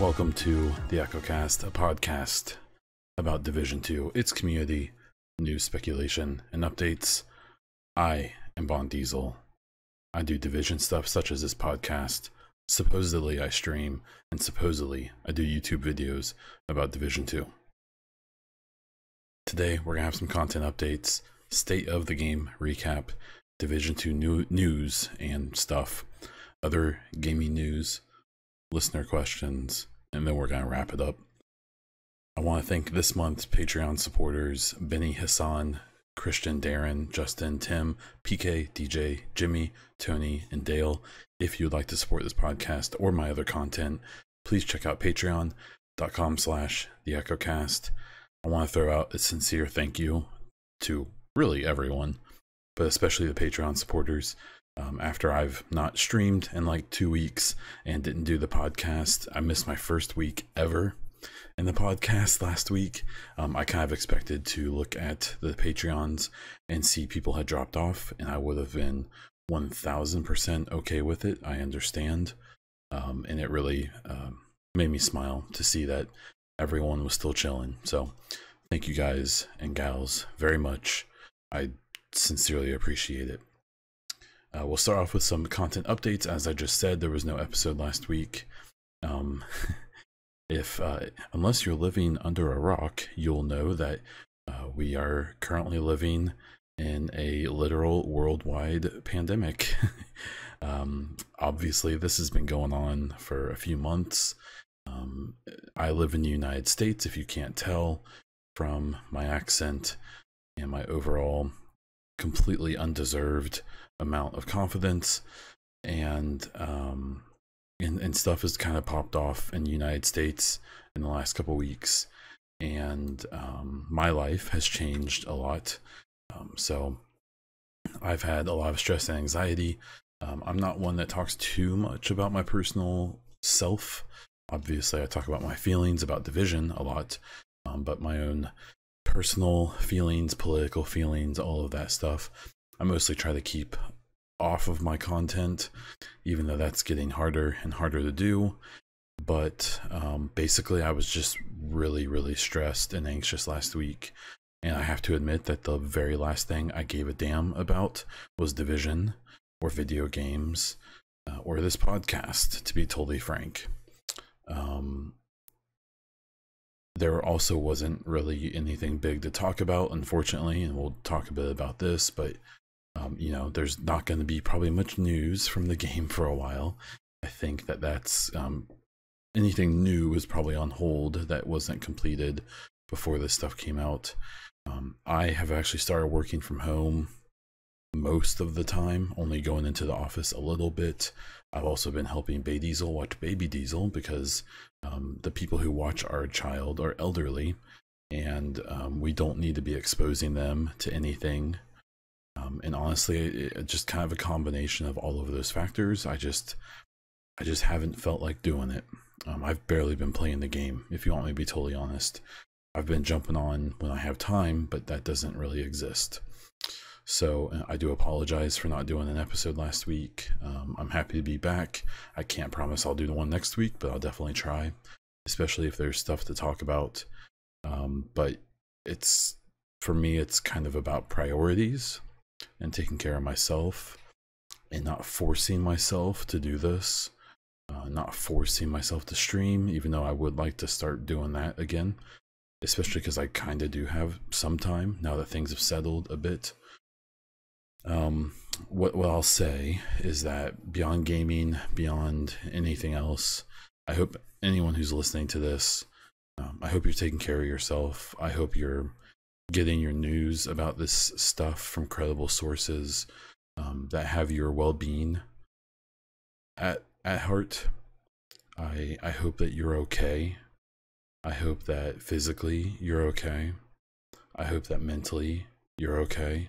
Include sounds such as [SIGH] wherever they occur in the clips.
Welcome to the EchoCast, a podcast about Division 2, its community, news speculation, and updates. I am Baun Diesel. I do Division stuff such as this podcast. Supposedly I stream, and supposedly I do YouTube videos about Division 2. Today we're going to have some content updates, state of the game recap, Division 2 new- news and stuff, other gaming news, listener questions, and then we're going to wrap it up. I want to thank this month's Patreon supporters Benny Hassan, Christian, Darren, Justin, Tim, PK, DJ, Jimmy, Tony, and Dale. If you'd like to support this podcast or my other content, please check out patreon.com slash the echocast. I want to throw out a sincere thank you to really everyone, but especially the Patreon supporters. Um, after I've not streamed in like two weeks and didn't do the podcast, I missed my first week ever in the podcast last week. Um, I kind of expected to look at the Patreons and see people had dropped off, and I would have been 1000% okay with it. I understand. Um, and it really um, made me smile to see that everyone was still chilling. So, thank you guys and gals very much. I sincerely appreciate it. Uh, we'll start off with some content updates. As I just said, there was no episode last week. Um, [LAUGHS] if uh, unless you're living under a rock, you'll know that uh, we are currently living in a literal worldwide pandemic. [LAUGHS] um, obviously, this has been going on for a few months. Um, I live in the United States, if you can't tell from my accent and my overall completely undeserved amount of confidence and um and, and stuff has kind of popped off in the United States in the last couple weeks. And um my life has changed a lot. Um so I've had a lot of stress and anxiety. Um, I'm not one that talks too much about my personal self. Obviously I talk about my feelings about division a lot um, but my own personal feelings, political feelings, all of that stuff. I mostly try to keep off of my content, even though that's getting harder and harder to do. But um, basically, I was just really, really stressed and anxious last week. And I have to admit that the very last thing I gave a damn about was Division or video games uh, or this podcast, to be totally frank. Um, there also wasn't really anything big to talk about, unfortunately, and we'll talk a bit about this, but um, you know, there's not going to be probably much news from the game for a while. I think that that's um, anything new was probably on hold that wasn't completed before this stuff came out. Um, I have actually started working from home most of the time, only going into the office a little bit. I've also been helping Bay Diesel watch Baby Diesel because um, the people who watch our child are elderly and um, we don't need to be exposing them to anything. Um, and honestly, it, just kind of a combination of all of those factors. I just, I just haven't felt like doing it. Um, I've barely been playing the game, if you want me to be totally honest. I've been jumping on when I have time, but that doesn't really exist. So uh, I do apologize for not doing an episode last week. Um, I'm happy to be back. I can't promise I'll do the one next week, but I'll definitely try, especially if there's stuff to talk about. Um, but it's for me, it's kind of about priorities and taking care of myself and not forcing myself to do this. Uh, not forcing myself to stream, even though I would like to start doing that again, especially because I kind of do have some time now that things have settled a bit. Um, what what I'll say is that beyond gaming, beyond anything else, I hope anyone who's listening to this, um, I hope you're taking care of yourself. I hope you're getting your news about this stuff from credible sources um, that have your well-being at at heart. I I hope that you're okay. I hope that physically you're okay. I hope that mentally you're okay.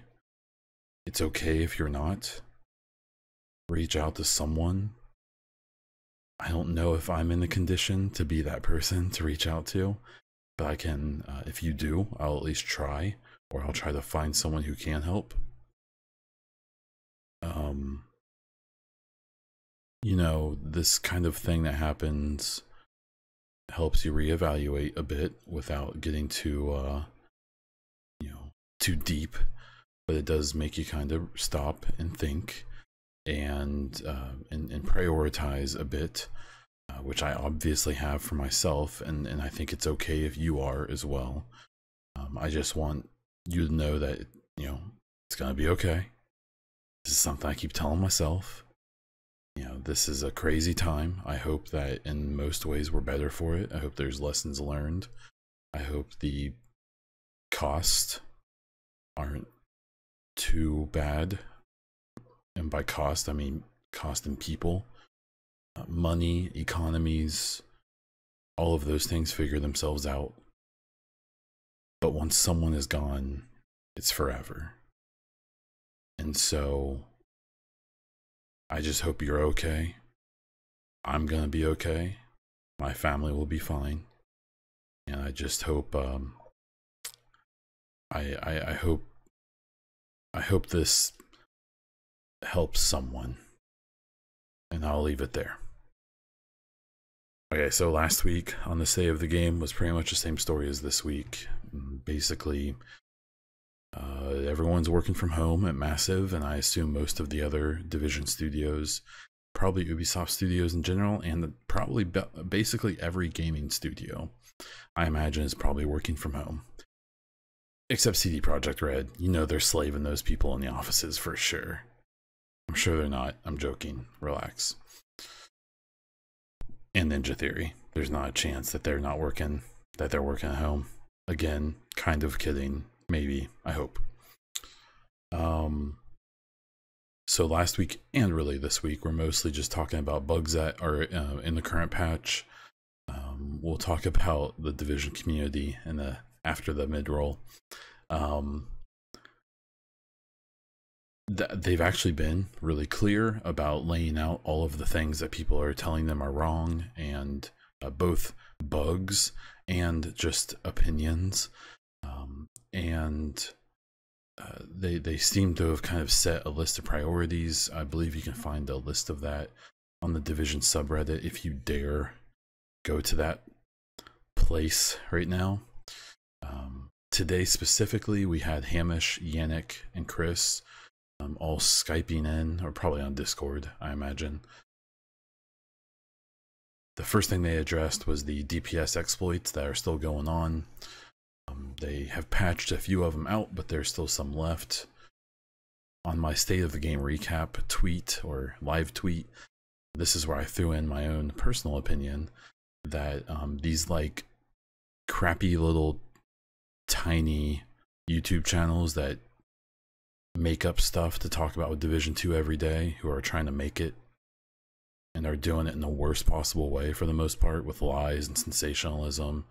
It's okay if you're not. Reach out to someone. I don't know if I'm in the condition to be that person to reach out to, but I can, uh, if you do, I'll at least try, or I'll try to find someone who can help. Um, you know, this kind of thing that happens helps you reevaluate a bit without getting too, uh, you know, too deep, but it does make you kind of stop and think and uh, and, and prioritize a bit uh, which I obviously have for myself, and, and I think it's okay if you are as well. Um, I just want you to know that, you know, it's going to be okay. This is something I keep telling myself. You know, this is a crazy time. I hope that in most ways we're better for it. I hope there's lessons learned. I hope the costs aren't too bad. And by cost, I mean cost in people money, economies, all of those things figure themselves out. But once someone is gone, it's forever. And so I just hope you're okay. I'm going to be okay. My family will be fine. And I just hope um I, I I hope I hope this helps someone. And I'll leave it there. Okay, so last week on the day of the game was pretty much the same story as this week. Basically, uh, everyone's working from home at Massive, and I assume most of the other Division studios, probably Ubisoft studios in general, and probably basically every gaming studio, I imagine, is probably working from home. Except CD Projekt Red. You know they're slaving those people in the offices for sure. I'm sure they're not. I'm joking. Relax and Ninja Theory. There's not a chance that they're not working, that they're working at home. Again, kind of kidding. Maybe. I hope. Um, so last week and really this week, we're mostly just talking about bugs that are uh, in the current patch. Um, we'll talk about the division community and the after the mid roll. Um, they've actually been really clear about laying out all of the things that people are telling them are wrong and uh, both bugs and just opinions. Um, and uh, they they seem to have kind of set a list of priorities. I believe you can find a list of that on the division subreddit if you dare go to that place right now. Um, today specifically we had hamish yannick and chris um, all Skyping in, or probably on Discord, I imagine. The first thing they addressed was the DPS exploits that are still going on. Um, they have patched a few of them out, but there's still some left. On my State of the Game recap tweet or live tweet, this is where I threw in my own personal opinion that um, these like crappy little tiny YouTube channels that make up stuff to talk about with Division 2 every day who are trying to make it and are doing it in the worst possible way for the most part with lies and sensationalism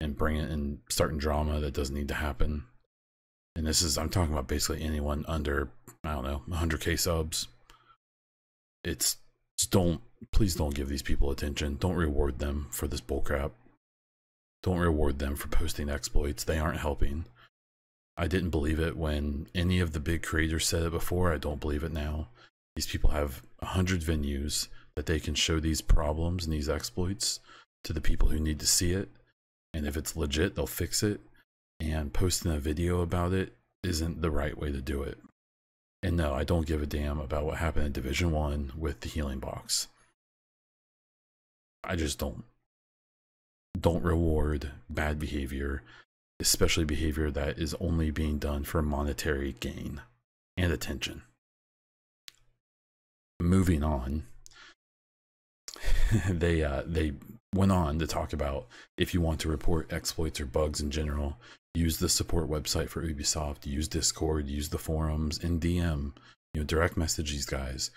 and bringing in starting drama that doesn't need to happen. And this is I'm talking about basically anyone under I don't know 100k subs. It's don't please don't give these people attention. Don't reward them for this bullcrap. Don't reward them for posting exploits. They aren't helping. I didn't believe it when any of the big creators said it before. I don't believe it now. These people have a hundred venues that they can show these problems and these exploits to the people who need to see it. And if it's legit, they'll fix it. And posting a video about it isn't the right way to do it. And no, I don't give a damn about what happened in Division 1 with the healing box. I just don't. Don't reward bad behavior especially behavior that is only being done for monetary gain and attention. Moving on, [LAUGHS] they uh, they went on to talk about if you want to report exploits or bugs in general, use the support website for Ubisoft, use Discord, use the forums, and DM. You know, direct message these guys.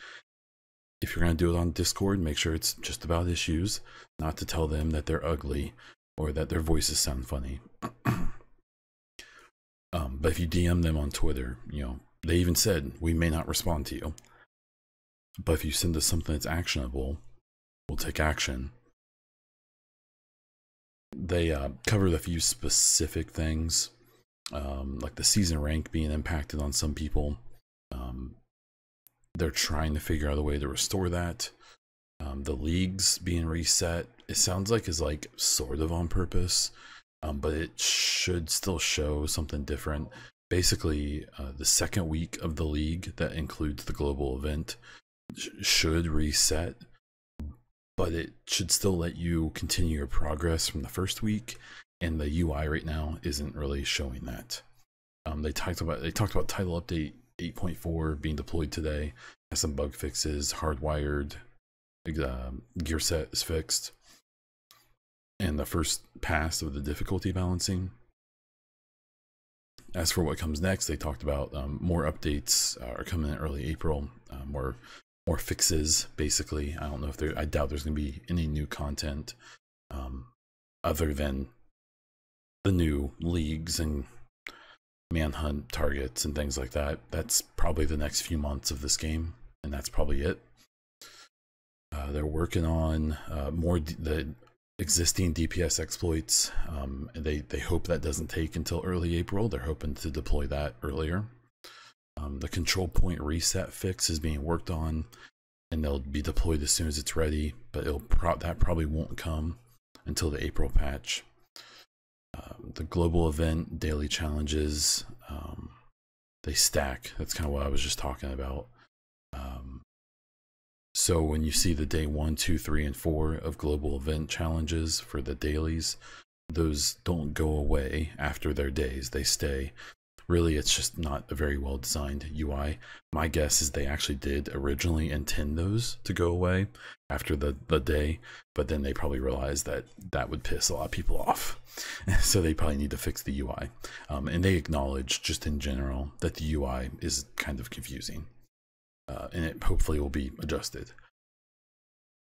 If you're going to do it on Discord, make sure it's just about issues, not to tell them that they're ugly or that their voices sound funny. [CLEARS THROAT] um, but if you DM them on Twitter, you know, they even said we may not respond to you. But if you send us something that's actionable, we'll take action. They uh, covered a few specific things, um, like the season rank being impacted on some people. Um, they're trying to figure out a way to restore that. Um, the leagues being reset, it sounds like is like sort of on purpose, um, but it should still show something different. Basically, uh, the second week of the league that includes the global event sh should reset, but it should still let you continue your progress from the first week. And the UI right now isn't really showing that. Um, they talked about they talked about title update 8.4 being deployed today. Has some bug fixes, hardwired uh, gear set is fixed, and the first pass of the difficulty balancing. As for what comes next, they talked about um, more updates uh, are coming in early April, uh, more more fixes. Basically, I don't know if there. I doubt there's going to be any new content um, other than the new leagues and manhunt targets and things like that. That's probably the next few months of this game, and that's probably it. Uh, they're working on uh, more the existing DPS exploits. Um, they they hope that doesn't take until early April. They're hoping to deploy that earlier. Um, the control point reset fix is being worked on, and they'll be deployed as soon as it's ready. But it'll pro that probably won't come until the April patch. Um, the global event daily challenges um, they stack. That's kind of what I was just talking about. So when you see the day one, two, three, and four of global event challenges for the dailies, those don't go away after their days. They stay really it's just not a very well designed UI. My guess is they actually did originally intend those to go away after the, the day, but then they probably realized that that would piss a lot of people off. [LAUGHS] so they probably need to fix the UI. Um, and they acknowledge just in general that the UI is kind of confusing. Uh, and it hopefully will be adjusted.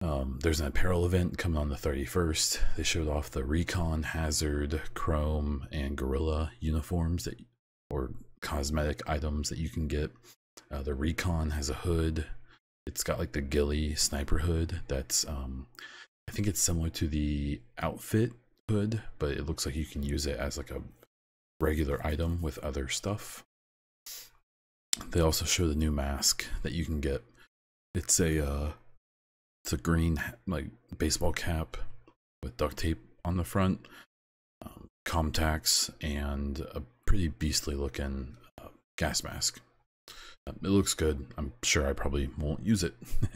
Um, there's an apparel event coming on the 31st. They showed off the Recon, Hazard, Chrome, and Gorilla uniforms that or cosmetic items that you can get. Uh, the Recon has a hood. It's got like the ghillie sniper hood. That's um, I think it's similar to the outfit hood, but it looks like you can use it as like a regular item with other stuff. They also show the new mask that you can get. It's a uh, it's a green like baseball cap with duct tape on the front, um, and a pretty beastly looking uh, gas mask. Uh, it looks good. I'm sure I probably won't use it. [LAUGHS]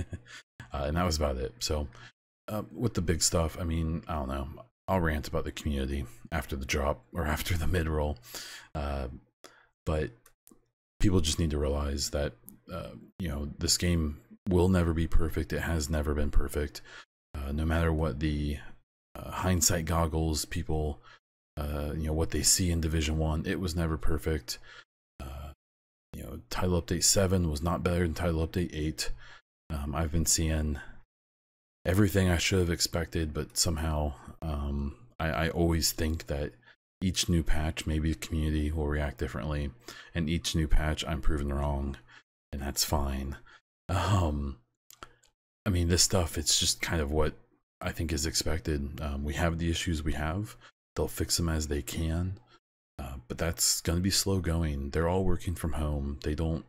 uh, and that was about it. So, uh, with the big stuff, I mean, I don't know. I'll rant about the community after the drop or after the mid roll. Uh, but people just need to realize that, uh, you know, this game will never be perfect. It has never been perfect. no matter what the hindsight goggles people uh, you know what they see in Division One. It was never perfect. Uh, you know, title update seven was not better than title update eight. Um, I've been seeing everything I should have expected, but somehow um, I, I always think that each new patch, maybe the community will react differently, and each new patch I'm proven wrong, and that's fine. Um, I mean, this stuff, it's just kind of what I think is expected. Um, we have the issues we have they'll fix them as they can. Uh, but that's going to be slow going. They're all working from home. They don't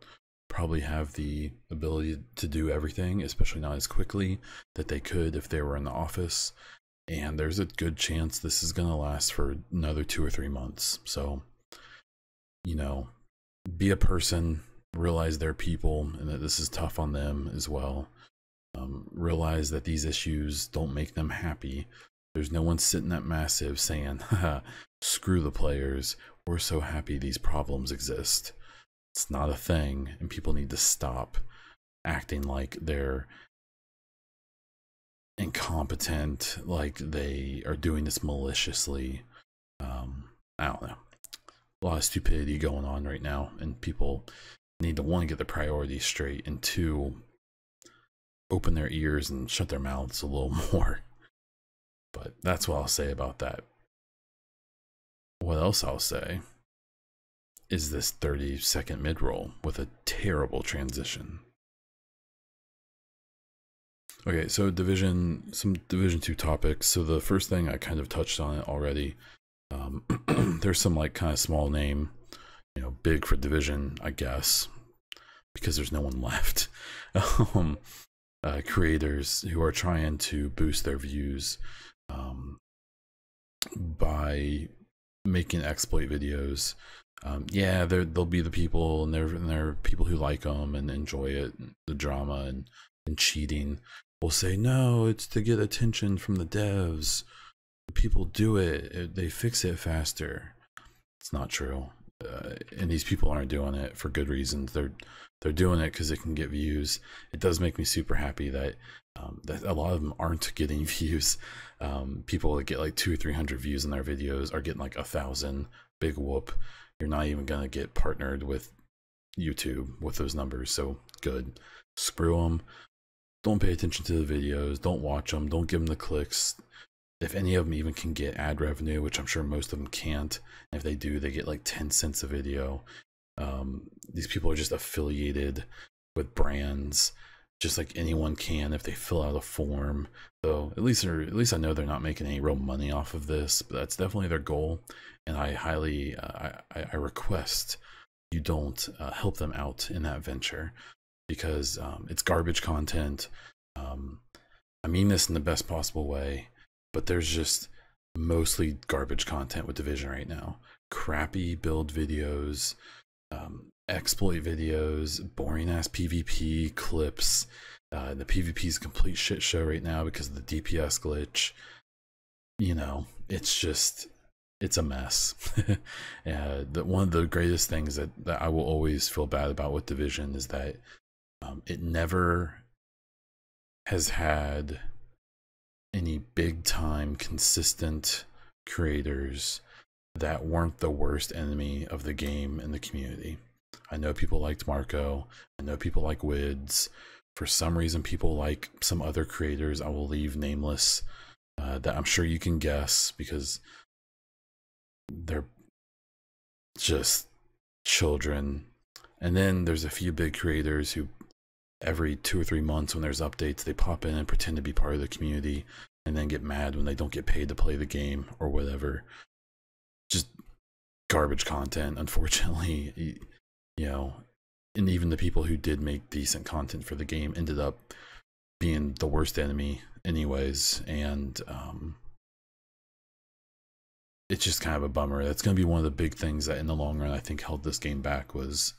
probably have the ability to do everything, especially not as quickly that they could if they were in the office. And there's a good chance this is going to last for another two or three months. So, you know, be a person, realize they're people, and that this is tough on them as well. Um, realize that these issues don't make them happy. There's no one sitting at Massive saying, screw the players. We're so happy these problems exist. It's not a thing, and people need to stop acting like they're incompetent, like they are doing this maliciously. Um, I don't know. A lot of stupidity going on right now, and people need to one get their priorities straight, and two, open their ears and shut their mouths a little [LAUGHS] more. But that's what I'll say about that. What else I'll say is this 30 second mid roll with a terrible transition. Okay, so division, some division two topics. So the first thing I kind of touched on it already. Um, [CLEARS THROAT] there's some like kind of small name, you know, big for division, I guess, because there's no one [LAUGHS] left. um, uh, creators who are trying to boost their views um, by making exploit videos. Um, yeah, there there'll be the people, and there and there are people who like them and enjoy it, the drama and and cheating will say, no, it's to get attention from the devs. People do it, they fix it faster. It's not true. Uh, and these people aren't doing it for good reasons. They're they're doing it because it can get views. It does make me super happy that um, that a lot of them aren't [LAUGHS] getting views. Um, people that get like two or three hundred views in their videos are getting like a thousand. Big whoop! You're not even gonna get partnered with YouTube with those numbers. So good. Screw them don't pay attention to the videos, don't watch them, don't give them the clicks. If any of them even can get ad revenue, which I'm sure most of them can't, if they do, they get like 10 cents a video. Um, these people are just affiliated with brands, just like anyone can if they fill out a form. So at least, at least I know they're not making any real money off of this, but that's definitely their goal. And I highly, uh, I, I request you don't uh, help them out in that venture because um, it's garbage content. Um, I mean this in the best possible way, but there's just mostly garbage content with Division right now. Crappy build videos, um, exploit videos, boring ass PvP clips. Uh, the PvP is a complete shit show right now because of the DPS glitch. You know, it's just it's a mess. [LAUGHS] uh, the, one of the greatest things that, that I will always feel bad about with Division is that um, it never has had any big time consistent creators that weren't the worst enemy of the game and the community. I know people liked Marco. I know people like Widdz. For some reason, people like some other creators. I will leave nameless. Uh, that I'm sure you can guess because they're just children. And then there's a few big creators who every two or three months when there's updates, they pop in and pretend to be part of the community and then get mad when they don't get paid to play the game or whatever. Just garbage content, [LAUGHS] unfortunately. You know, and even the people who did make decent content for the game ended up being the worst enemy, anyways. And um, it's just kind of a bummer. That's going to be one of the big things that, in the long run, I think held this game back was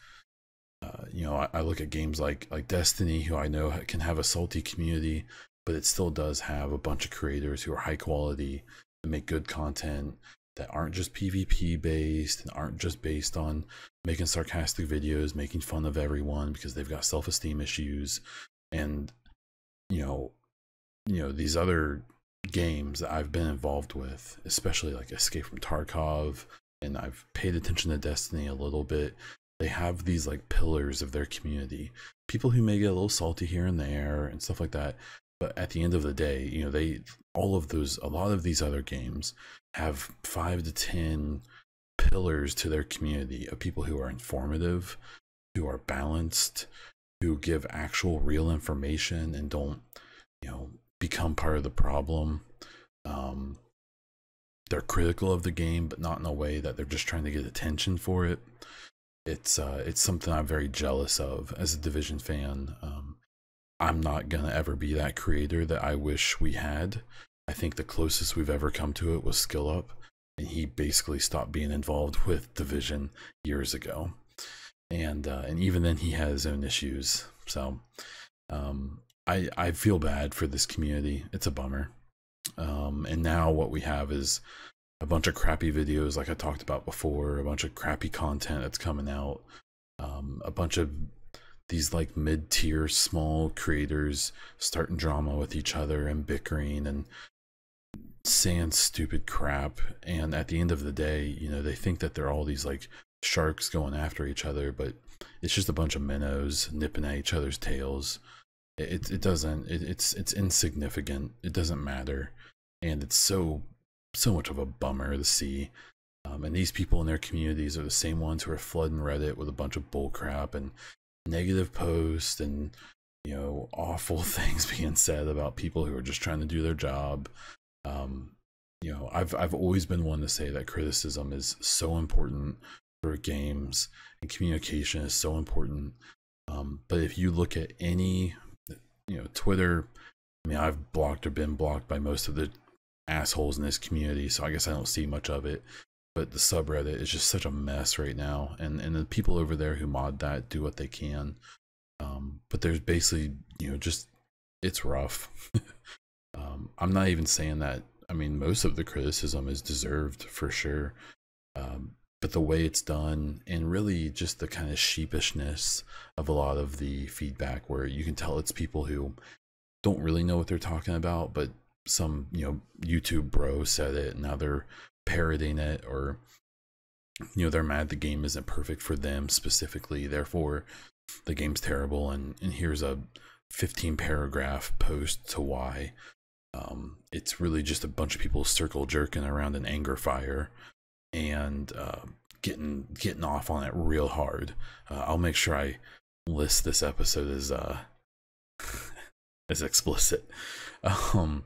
uh, you know, I, I, look at games like like Destiny, who I know can have a salty community, but it still does have a bunch of creators who are high quality and make good content that aren't just PvP based and aren't just based on making sarcastic videos, making fun of everyone because they've got self esteem issues, and you know, you know these other games that I've been involved with, especially like Escape from Tarkov, and I've paid attention to Destiny a little bit they have these like pillars of their community. People who may get a little salty here and there and stuff like that but at the end of the day you know they all of those a lot of these other games have five to ten pillars to their community of people who are informative who are balanced who give actual real information and don't you know become part of the problem. Um they're critical of the game but not in a way that they're just trying to get attention for it it's uh, it's something I'm very jealous of as a division fan. Um, I'm not gonna ever be that creator that I wish we had. I think the closest we've ever come to it was Skill Up, and he basically stopped being involved with division years ago. And uh, and even then, he had his own issues. So um, I I feel bad for this community. It's a bummer. Um, and now what we have is a bunch of crappy videos like I talked about before, a bunch of crappy content that's coming out, um, a bunch of these like mid-tier small creators starting drama with each other and bickering and saying stupid crap. And at the end of the day you know they think that they're all these like sharks going after each other but it's just a bunch of minnows nipping at each other's tails. It, it doesn't it, it's it's insignificant. It doesn't matter. And it's so so much of a bummer to see. Um, and these people in their communities are the same ones who are flooding Reddit with a bunch of bullcrap and negative posts and you know awful [LAUGHS] things being said about people who are just trying to do their job. Um, you know, I've I've always been one to say that criticism is so important for games and communication is so important. Um, but if you look at any, you know, Twitter, I mean, I've blocked or been blocked by most of the assholes in this community, so I guess I don't see much of it. But the subreddit is just such a mess right now, and and the people over there who mod that do what they can. Um, but there's basically, you know, just it's rough. [LAUGHS] um, I'm not even saying that. I mean, most of the criticism is deserved for sure. Um, but the way it's done and really just the kind of sheepishness of a lot of the feedback where you can tell it's people who don't really know what they're talking about but some you know youtube bro said it and now they're parroting it or you know they're mad the game isn't perfect for them specifically therefore the game's terrible and and here's a 15 paragraph post to why um, it's really just a bunch of people circle jerking around an anger fire and uh, getting getting off on it real hard. Uh, I'll make sure I list this episode as uh [LAUGHS] as explicit. [LAUGHS] Um,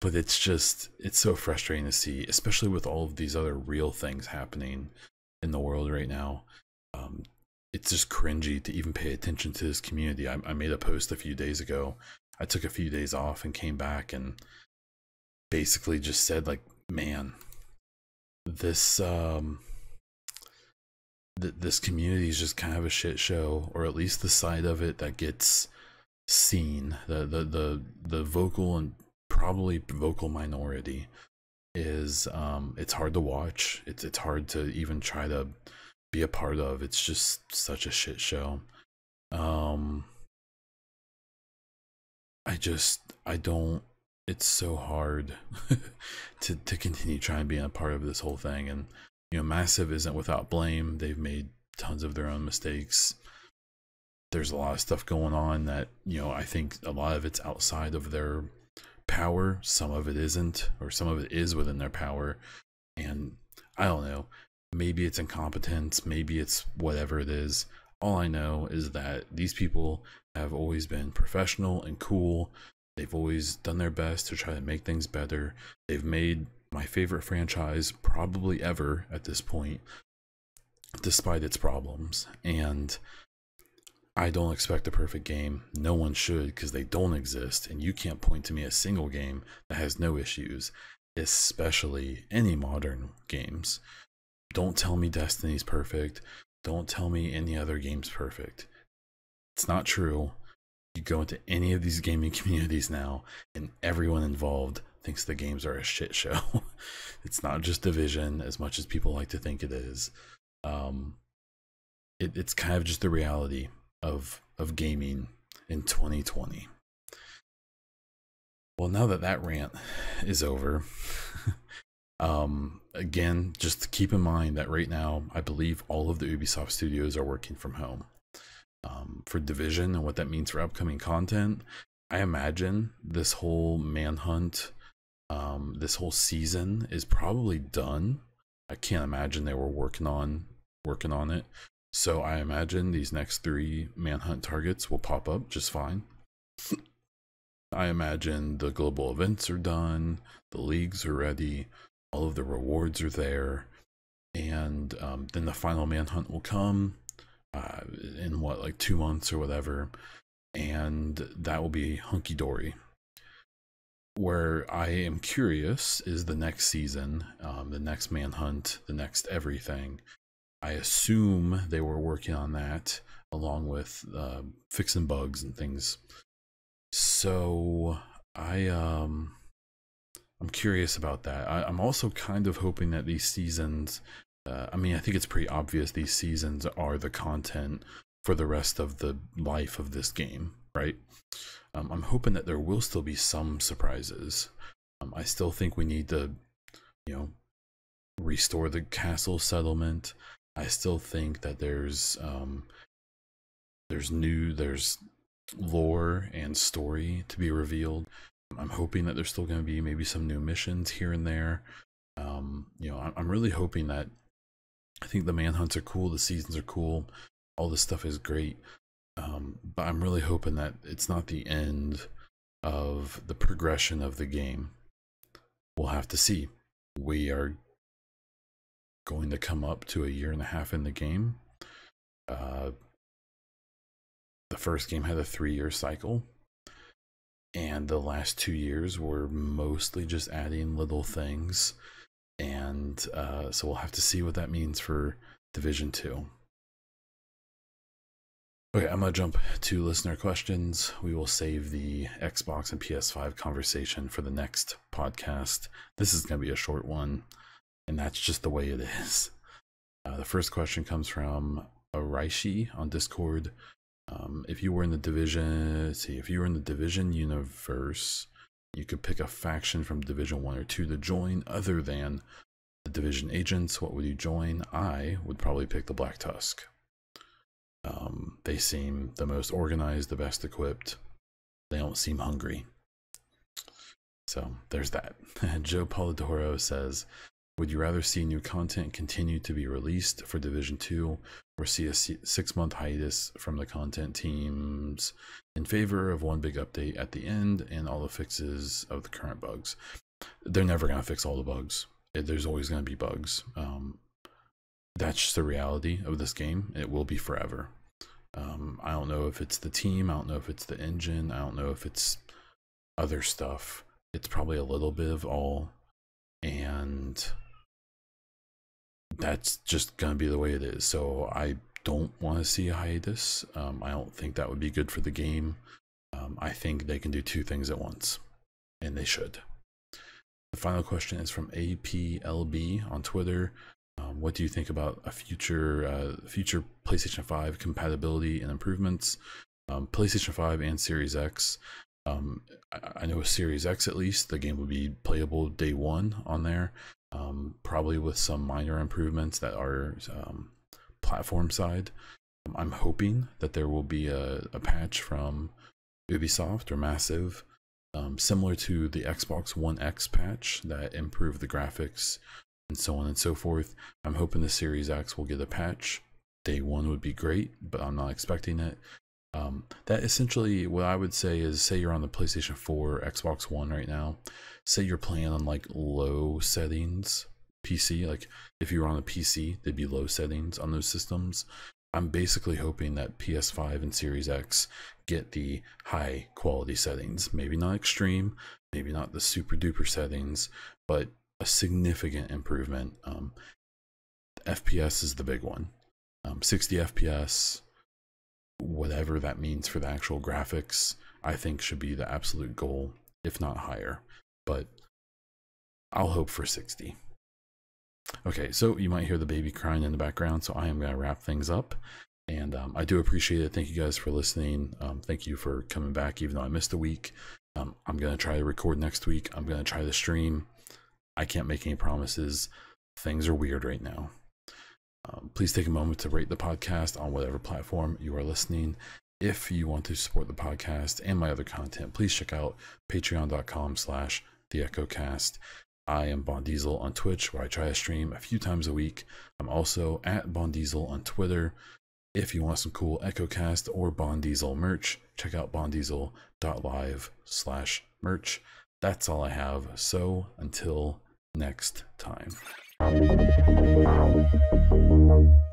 but it's just it's so frustrating to see, especially with all of these other real things happening in the world right now. Um, it's just cringy to even pay attention to this community. I, I made a post a few days ago. I took a few days off and came back and basically just said like, man, this um th- this community is just kind of a shit show or at least the side of it that gets seen the the the, the vocal and probably vocal minority is um it's hard to watch. It's it's hard to even try to be a part of. It's just such a shit show. Um i just i don't it's so hard [LAUGHS] to to continue trying to be a part of this whole thing. And you know massive isn't without blame. They've made tons of their own mistakes. There's a lot of stuff going on that you know i think a lot of it's outside of their power some of it isn't or some of it is within their power and i don't know maybe it's incompetence maybe it's whatever it is all i know is that these people have always been professional and cool They've always done their best to try to make things better. They've made my favorite franchise probably ever at this point, despite its problems. And I don't expect a perfect game. No one should because they don't exist. And you can't point to me a single game that has no issues, especially any modern games. Don't tell me Destiny's perfect. Don't tell me any other game's perfect. It's not true. You go into any of these gaming [LAUGHS] communities now, and everyone involved thinks the games are a shit show. [LAUGHS] it's not just division as much as people like to think it is. Um, it, it's kind of just the reality of of gaming in 2020. Well, now that that rant is over, [LAUGHS] um, again, just keep in mind that right now, I believe all of the Ubisoft studios are working from home um, for Division and what that means for upcoming content. I imagine this whole manhunt, um, this whole season is probably done. I can't imagine they were working on working on it. So I imagine these next three manhunt targets will pop up just fine. [LAUGHS] I imagine the global events are done, the leagues are ready, all of the rewards are there, and um, then the final manhunt will come uh, in what like two months or whatever, and that will be hunky dory. Where I am curious is the next season, um, the next manhunt, the next everything. I assume they were working on that along with uh, fixing bugs and things. So I um I'm curious about that. I, I'm also kind of hoping that these seasons uh, I mean, I think it's pretty obvious these seasons are the content for the rest of the life of this game, right? Um, I'm hoping that there will still be some surprises. Um, I still think we need to, you know, restore the castle settlement. I still think that there's um, there's new there's lore and story to be revealed. I'm hoping that there's still going to be maybe some new missions here and there. Um, you know, I'm really hoping that I think the manhunts are cool, the seasons are cool, all this stuff is great. Um, but I'm really hoping that it's not the end of the progression of the game. We'll have to see. We are going to come up to a year and a half in the game. Uh, the first game had a three year cycle, and the last two years were mostly just adding little things. And uh, so we'll have to see what that means for Division 2. Okay, I'm going to jump to listener questions. We will save the Xbox and PS5 conversation for the next podcast. This is going to be a short one, and that's just the way it is. Uh, the first question comes from Araishi on Discord. Um, if you were in the division, see, if you were in the division universe, you could pick a faction from Division 1 or 2 to join other than the division agents. What would you join? I would probably pick the Black Tusk. Um, they seem the most organized, the best equipped. They don't seem hungry. So there's that. [LAUGHS] Joe Polidoro says, Would you rather see new content continue to be released for Division 2 or see a six month hiatus from the content teams in favor of one big update at the end and all the fixes of the current bugs? They're never going to fix all the bugs. There's always going to be bugs. Um, that's just the reality of this game. It will be forever. Um, I don't know if it's the team. I don't know if it's the engine. I don't know if it's other stuff. It's probably a little bit of all. And that's just to be the way it is. So I don't want to see a hiatus. Um, I don't think that would be good for the game. Um, I think they can do two things at once, and they should. The final question is from APLB on Twitter. Um, what do you think about a future uh, future PlayStation 5 compatibility and improvements? Um, PlayStation 5 and Series X. Um, I, know Series X at least the game will be playable day one on there, um, probably with some minor improvements that are um, platform side. Um, I'm hoping that there will be a, a patch from Ubisoft or Massive, similar to the Xbox One X patch that improved the graphics and so on and so forth. I'm hoping the Series X will get a patch. Day one would be great, but I'm not expecting it. Um, that essentially what I would say is say you're on the PlayStation 4 Xbox One right now. Say you're playing on like low settings PC. Like if you were on a PC, they'd be low settings on those systems. I'm basically hoping that PS5 and Series X get the high quality settings. Maybe not extreme, maybe not the super duper settings, but a significant improvement. Um, FPS is the big one. Um, 60 FPS, whatever that means for the actual graphics, I think should be the absolute goal, if not higher. But I'll hope for 60. Okay, so you might hear the baby crying in the background, so I am going to wrap things up. And um, I do appreciate it. Thank you guys for listening. Um, thank you for coming back, even though I missed a week. Um, I'm going to try to record next week. I'm going to try to stream. I can't make any promises. Things are weird right now. Um, please take a moment to rate the podcast on whatever platform you are listening. If you want to support the podcast and my other content, please check out patreon.com slash the echocast. I am Baun Diesel on Twitch, where I try to stream a few times a week. I'm also at Baun Diesel on Twitter. If you want some cool EchoCast or Baun Diesel merch, check out baundiesel.live slash merch. That's all I have. So until next time. Thank